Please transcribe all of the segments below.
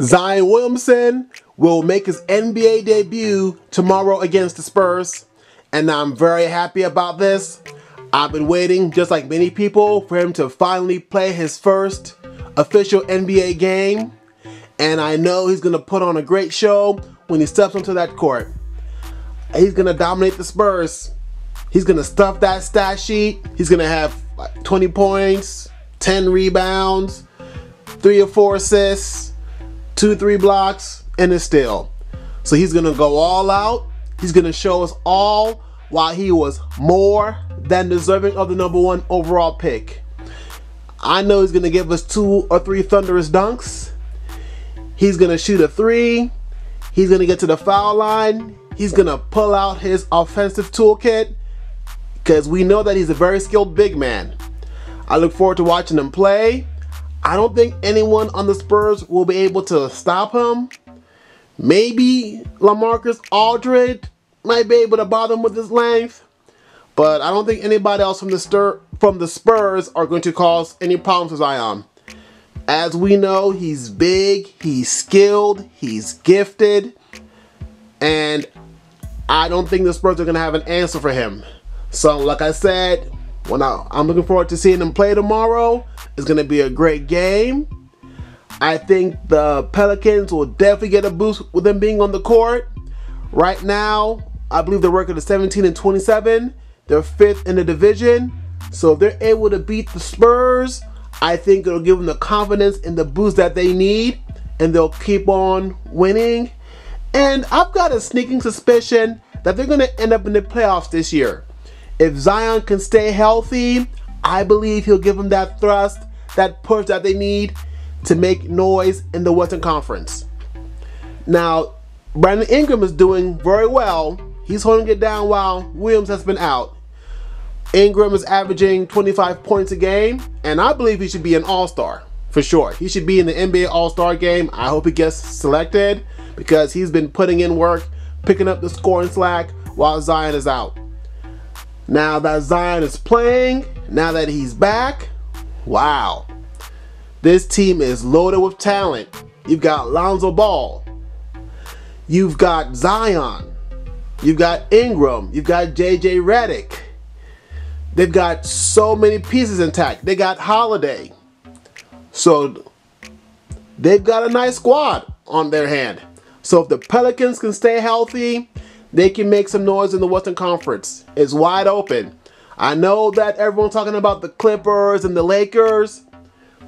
Zion Williamson will make his NBA debut tomorrow against the Spurs, and I'm very happy about this. I've been waiting, just like many people, for him to finally play his first official NBA game, and I know he's going to put on a great show when he steps onto that court. He's going to dominate the Spurs. He's going to stuff that stat sheet. He's going to have 20 points, 10 rebounds, 3 or 4 assists, 2 3 blocks, and a steal. So he's to go all out. He's to show us all why he was more than deserving of the number one overall pick. I know he's to give us two or three thunderous dunks. He's to shoot a three. He's to get to the foul line. He's to pull out his offensive toolkit because we know that he's a very skilled big man. I look forward to watching him play. I don't think anyone on the Spurs will be able to stop him. Maybe LaMarcus Aldridge might be able to bother him with his length, but I don't think anybody else from the stir from the Spurs are going to cause any problems with Zion. As we know, he's big, he's skilled, he's gifted, and I don't think the Spurs are going to have an answer for him. So, like I said, when I'm looking forward to seeing him play tomorrow. It's going to be a great game. I think the Pelicans will definitely get a boost with them being on the court. Right now, I believe the record is 17 and 27. They're fifth in the division. So if they're able to beat the Spurs, I think it'll give them the confidence and the boost that they need, and they'll keep on winning. And I've got a sneaking suspicion that they're going to end up in the playoffs this year. If Zion can stay healthy, I believe he'll give them that thrust, that push that they need to make noise in the Western Conference. Now, Brandon Ingram is doing very well. He's holding it down while Williams has been out. Ingram is averaging 25 points a game, and I believe he should be an all star for sure. He should be in the NBA All Star game. I hope he gets selected because he's been putting in work, picking up the scoring slack while Zion is out. Now that Zion is playing, now that he's back, wow. This team is loaded with talent. You've got Lonzo Ball. You've got Zion. You've got Ingram. You've got JJ Redick. They've got so many pieces intact. They got Holiday. So they've got a nice squad on their hand. So if the Pelicans can stay healthy, they can make some noise in the Western Conference. It's wide open. I know that everyone's talking about the Clippers and the Lakers,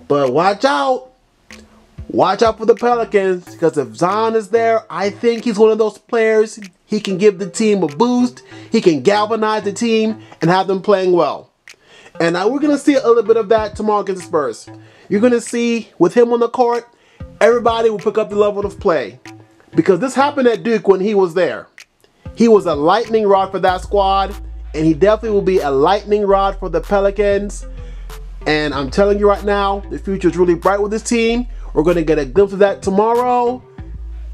but watch out. Watch out for the Pelicans because if Zion is there, I think he's one of those players. He can give the team a boost. He can galvanize the team and have them playing well. And now we're going to see a little bit of that tomorrow against the Spurs. You're going to see with him on the court, everybody will pick up the level of play. Because this happened at Duke when he was there. He was a lightning rod for that squad, and he definitely will be a lightning rod for the Pelicans. And I'm telling you right now, the future is really bright with this team. We're going to get a glimpse of that tomorrow.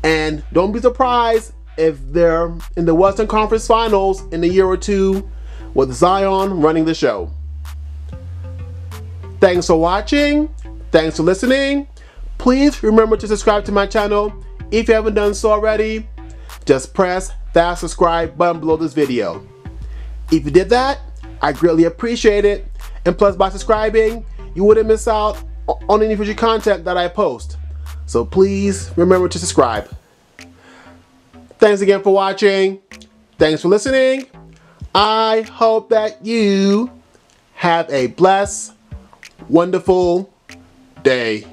And don't be surprised if they're in the Western Conference Finals in a year or two with Zion running the show. Thanks for watching. Thanks for listening. Please remember to subscribe to my channel if you haven't done so already. Just press that subscribe button below this video. If you did that, I greatly appreciate it. And plus by subscribing, you wouldn't miss out on any future content that I post. So please remember to subscribe. Thanks again for watching. Thanks for listening. I hope that you have a blessed, wonderful day.